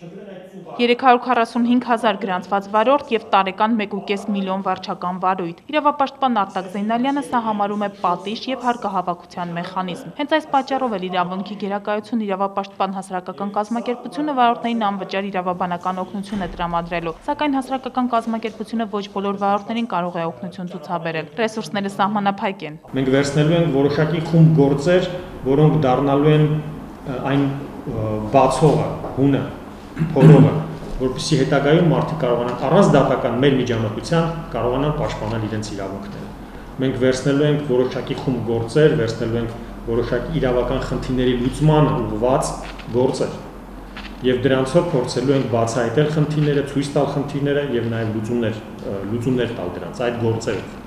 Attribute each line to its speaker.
Speaker 1: 345 հազար գրանցված վարորդ և տարեկան 1.5 միլիոն վարչական վարույթ։ Իրավապաշտպան Արտակ Զեյնալյանը սա համարում է պատիժ և հարկահավաքության մեխանիզմ։ Հենց այս պատճառով էլ իրավունքի գերակայություն իրավապաշտպան հասարակական կազմակերպությունը վարորդներին անվճար իրավաբանական օգնություն է տրամադրելու, սակայն հասարակական կազմակերպությունը ոչ բոլոր վարորդներին կարող է օգնություն ցուցաբերել։ Ռեսուրսները սահմանափակ են։
Speaker 2: Մենք վերցնելու ենք որոշակի խումբ գործեր, որոնք դառնալու են այն բացողը, հունը, փորողը, որպեսզի հետագայում մարդիկ կարողանան առանց դատական մեր միջամտության կարողանան պաշտպանել իրենց իրավունքները։ Մենք վերցնելու ենք որոշակի խումբ գործեր, վերցնելու ենք որոշակի իրավական խնդիրների լուծմանը ուղղված գործեր եւ դրանցով փորձելու ենք բացահայտել խնդիրները, ցույց տալ խնդիրները եւ նաեւ լուծումներ լուծումներ տալ դրանց այդ գործերով